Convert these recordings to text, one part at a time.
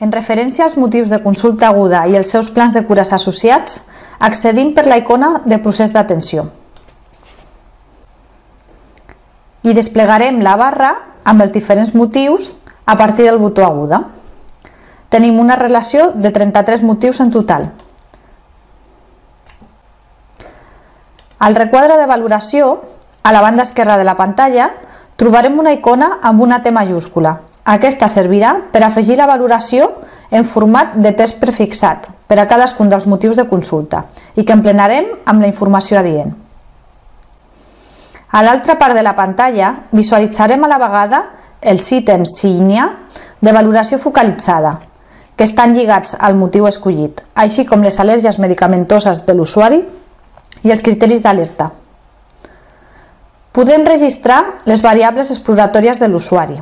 En referència als motius de consulta aguda i els seus plans de cures associats, accedim per la icona de procés d'atenció. I desplegarem la barra amb els diferents motius a partir del botó aguda. Tenim una relació de 33 motius en total. Al requadre de valoració, a la banda esquerra de la pantalla, trobarem una icona amb una T majúscula, aquesta servirà per afegir la valoració en format de test prefixat per a cadascun dels motius de consulta i que emplenarem amb la informació adient. A l'altra part de la pantalla visualitzarem a la vegada els ítems signia de valoració focalitzada, que estan lligats al motiu escollit, així com les al·lèrgies medicamentoses de l'usuari i els criteris d'alerta. Podem registrar les variables exploratòries de l'usuari,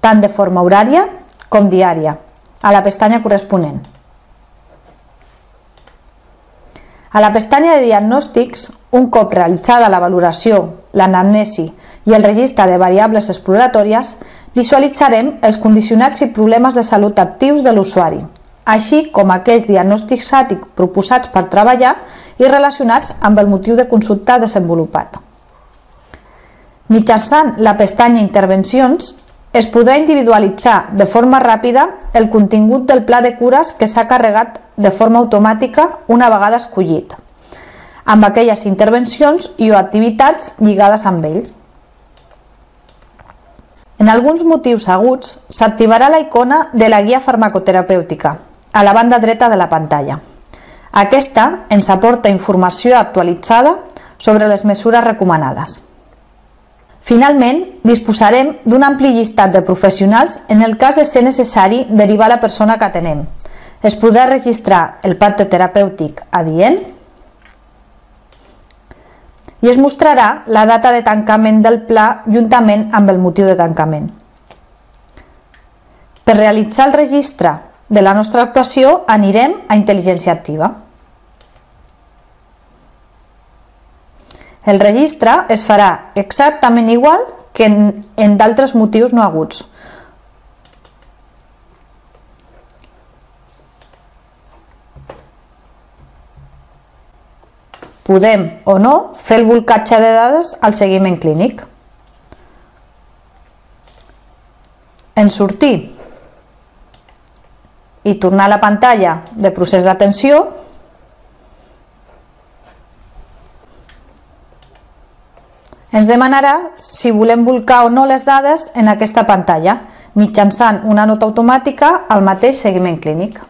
tant de forma horària com diària, a la pestanya corresponent. A la pestanya de diagnòstics, un cop realitzada la valoració, l'anamnesi i el registre de variables exploratòries, visualitzarem els condicionats i problemes de salut actius de l'usuari, així com aquells diagnòstics àtics proposats per treballar i relacionats amb el motiu de consulta desenvolupat. Mitjançant la pestanya Intervencions es podrà individualitzar de forma ràpida el contingut del pla de cures que s'ha carregat de forma automàtica una vegada escollit, amb aquelles intervencions i o activitats lligades amb ells. En alguns motius aguts s'activarà la icona de la guia farmacoterapèutica a la banda dreta de la pantalla. Aquesta ens aporta informació actualitzada sobre les mesures recomanades. Finalment, disposarem d'un ampli llistat de professionals en el cas de ser necessari derivar la persona que atenem. Es podrà registrar el pacte terapèutic adient i es mostrarà la data de tancament del pla juntament amb el motiu de tancament. Per realitzar el registre de la nostra actuació anirem a intel·ligència activa. El registre es farà exactament igual que en, en d'altres motius no aguts. Podem o no fer el volcatge de dades al seguiment clínic. En sortir i tornar a la pantalla de procés d'atenció, Ens demanarà si volem volcar o no les dades en aquesta pantalla, mitjançant una nota automàtica al mateix seguiment clínic.